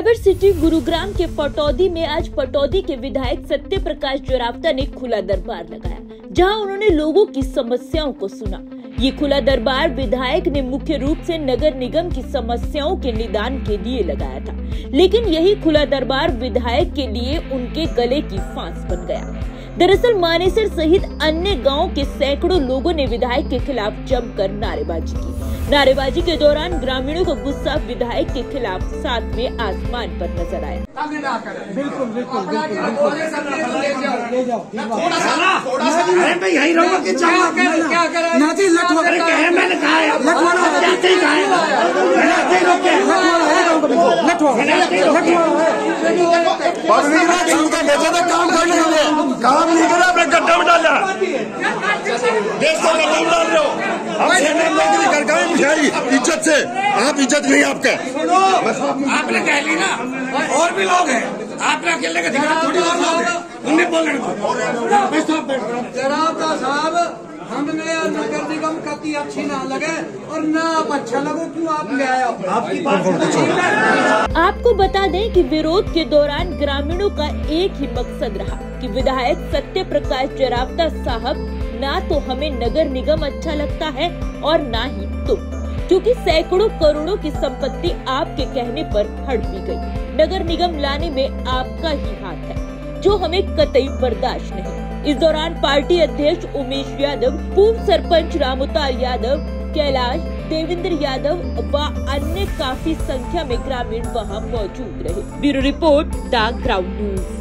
Cyber city Gurugram के पटौदी में आज पटौदी के विधायक सत्य प्रकाश जोरावता ने खुला दरबार लगाया, जहाँ उन्होंने लोगों की समस्याओं को सुना। ये खुला दरबार विधायक ने मुख्य रूप से नगर निगम की समस्याओं के निदान के लिए लगाया था, लेकिन यही खुला दरबार विधायक के लिए उनके गले की फांस बन गया। दरअसल मानेसर सहित अन्य गाँव के सैकड़ों लोगों ने विधायक के खिलाफ जमकर नारेबाजी की। नारेबाजी के दौरान ग्रामीणों का गुस्सा विधायक के खिलाफ साथ में आसमान पर नज़र आया बिल्कुल बिल्कुल है है ही है ही है है तो काम काम नहीं करा अपने गड्ढा में डाला देश को गड्ढा में डाल रहे हो गए इज़्ज़त से। आप इज़्ज़त नहीं आपका। आपने कह ली ना और भी लोग हैं। आपने अकेले का दिखा थोड़ी और लोग हैं। उन्हें बोलने दो। साहब हमने नगर निगम कति अच्छी ना लगे और ना आप अच्छा लगो क्यों आप ले आए आपकी बात आपको बता दें कि विरोध के दौरान ग्रामीणों का एक ही मकसद रहा कि विधायक सत्य प्रकाश जरावता साहब ना तो हमें नगर निगम अच्छा लगता है और ना ही तुम। क्योंकि सैकड़ों करोड़ों की संपत्ति आपके कहने पर भी गई। नगर निगम लाने में आपका ही हाथ है, जो हमें कतई बर्दाश्त नहीं। इस दौरान पार्टी अध्यक्ष उमेश यादव, पूर्व सरपंच रामोताल यादव, कैलाश, देवेंद्र यादव व अन्य काफ़ी संख्या में ग्रामीण वहाँ मौजूद रहे। Bureau report the ground news.